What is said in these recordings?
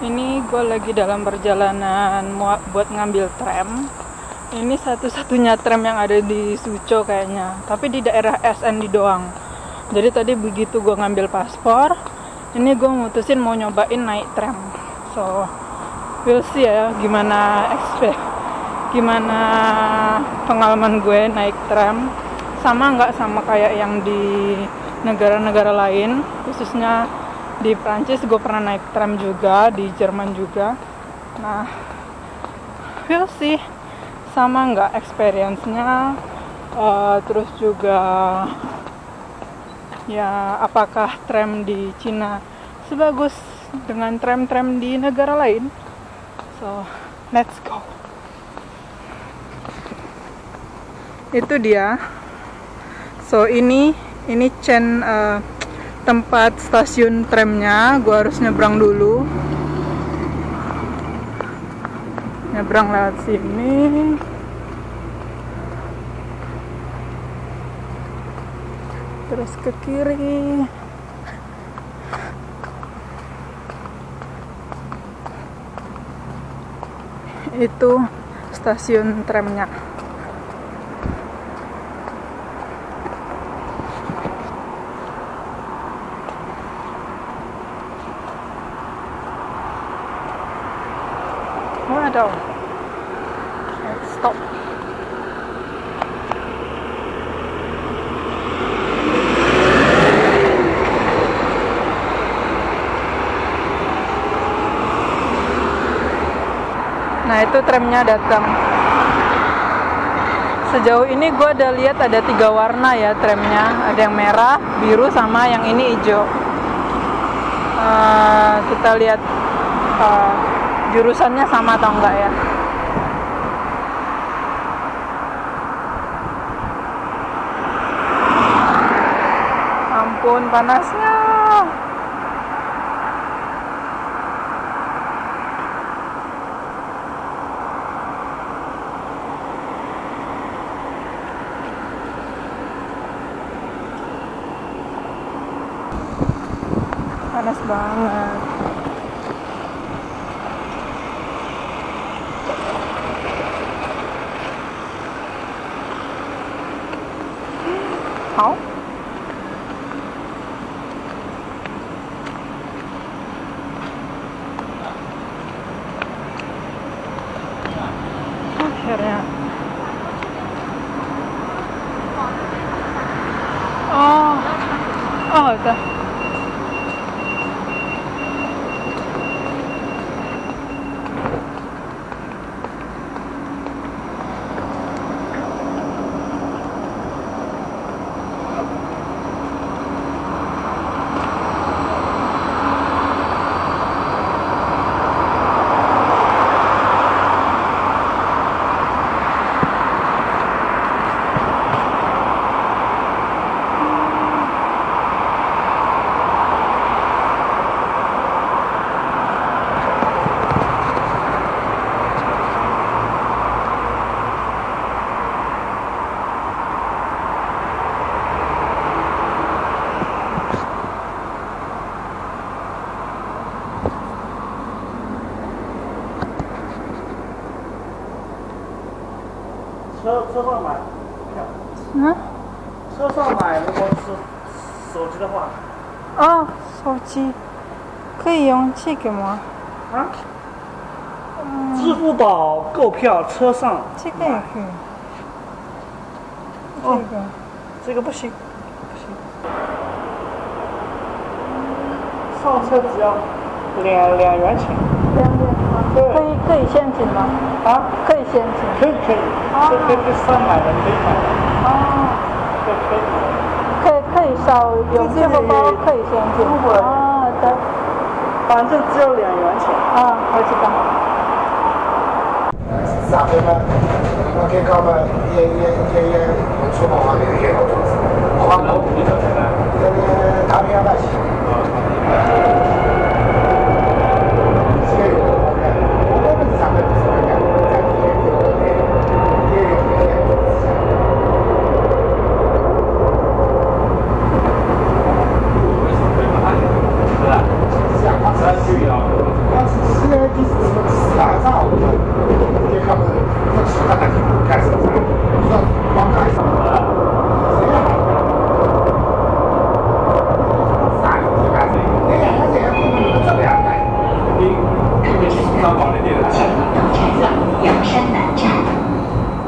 Ini gue lagi dalam perjalanan buat ngambil tram. Ini satu-satunya tram yang ada di Suco kayaknya, tapi di daerah SN di doang. Jadi tadi begitu gue ngambil paspor, ini gue mutusin mau nyobain naik tram. So, we'll see ya gimana expect, gimana pengalaman gue naik tram. Sama nggak sama kayak yang di negara-negara lain, khususnya di Prancis gue pernah naik tram juga di Jerman juga. Nah we'll see sama nggak experience-nya. Eh, terus juga ya apakah tram di Cina sebagus dengan tram-tram di negara lain? So let's go. Itu dia. So ini ini Chen eh, tempat stasiun tramnya gua harus nyebrang dulu. Nyebrang lewat sini. Terus ke kiri. Itu stasiun tramnya Let's stop. Nah itu tramnya datang. Sejauh ini gue udah lihat ada tiga warna ya tramnya. Ada yang merah, biru, sama yang ini hijau. Eh, kita lihat eh, jurusannya sama atau enggak ya? Ampun panasnya. Panas banget head out. 嗯？车上买如果是手机的话，哦手机可以用这个吗？啊，支付宝购票车上。这个也可以。这哦个。这个不行，不行。上车只要两两元钱。两点可以可以现金吗？啊，可以现金。可以可以，这这买，可以买。可可以少有这个包可以先金。啊，对。反正只有两元钱。啊，我知道。上班吗？我们刚刚嘛，一一一一从车门往里面开好多次。光顾你这台了。嗯，他们要干？到站，阳山南站，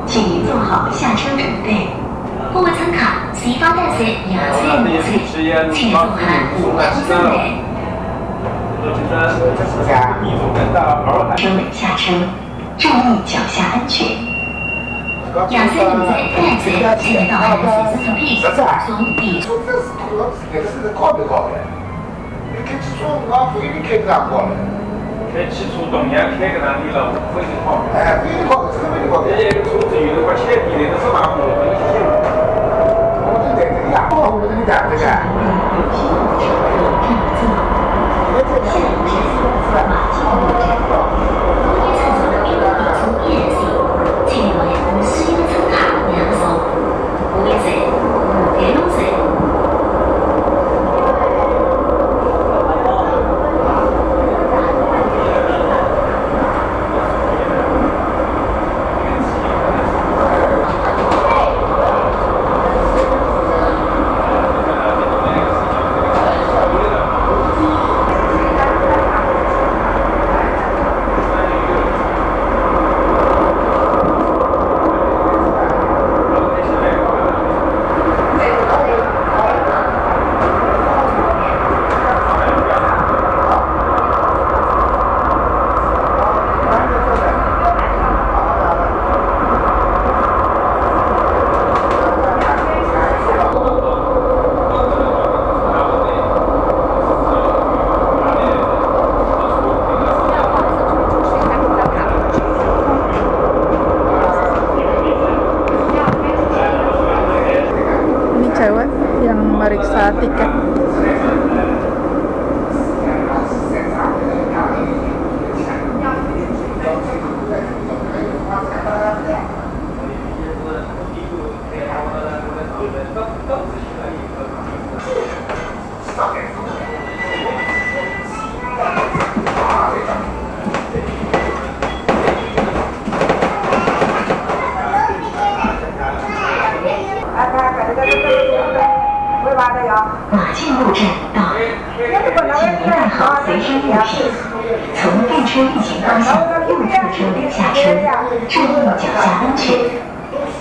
请您做好下车准备。各位参考，前方列车阳山南站，请做好下车准。车尾下车，注意脚下安全。阳山南站大学，请到站台司乘人员从底端上车。告别告别，你开车我非你这，干告别。开汽车同样开个哪里了，五分钟。哎，不用跑，这个不用跑。人个车子有的块钱比那个是蛮多的，我里。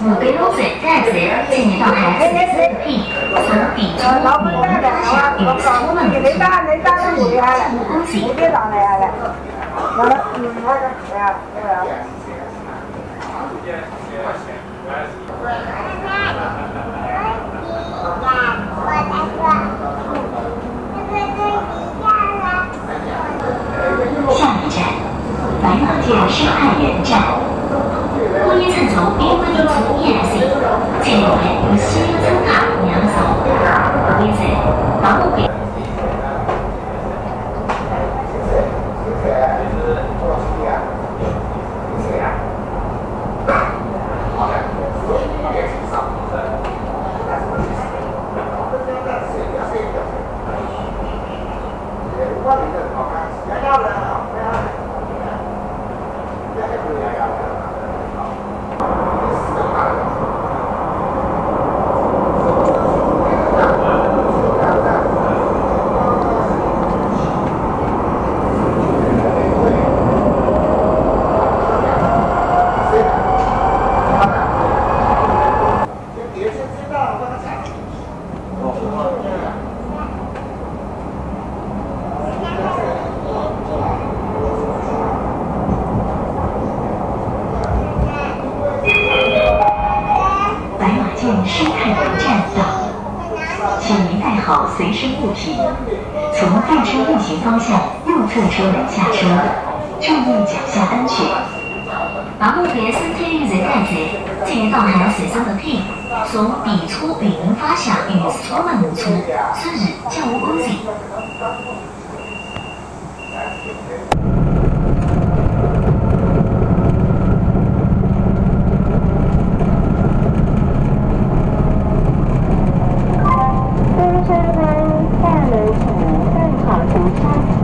五北路站站站，请您到海水生品，从底出里门方向与出门出，注意出风景。下 随身物品从列车运行方向右侧车门下车注意脚下安全麻木别三天一人带着进入大海水中的屁从底粗里能发下与苏万物粗所以叫无公大轮毂换好轮胎